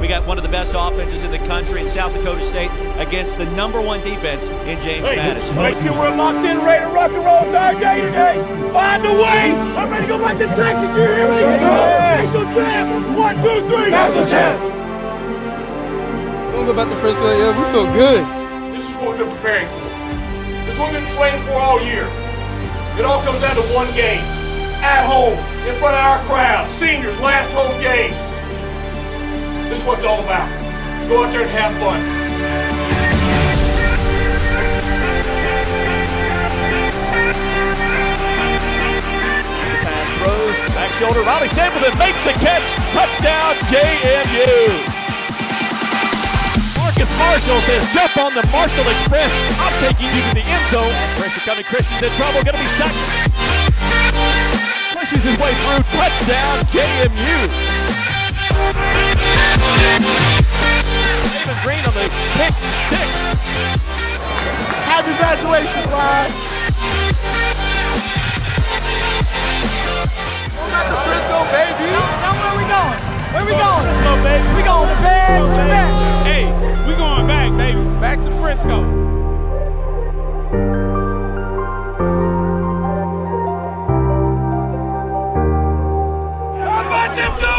We got one of the best offenses in the country in South Dakota State against the number one defense in James hey, Madison. Make sure we're locked in, ready to rock and roll entire day today. Find a way. I'm ready to go back to Texas. You hear me? National champ. One, two, three. National champ. We don't go back to Frisco yet. We feel good. This is what we've been preparing for. This is what we've been training for all year. It all comes down to one game. At home, in front of our crowd, seniors, last home game. Is what it's all about. Go out there and have fun. Pass throws, back shoulder, Riley Stapleton makes the catch, touchdown JMU. Marcus Marshall says, jump on the Marshall Express. I'm taking you to the end zone. Pressure coming, Christion's in trouble, gonna be sacked. Pushes his way through, touchdown JMU. David Green on the pick six. Happy graduation, Ryan. Going back to Frisco, baby. Tell where we going. Where we going? Frisco, baby. We going back to back. Hey, we going back, baby. Back to Frisco. How about them go!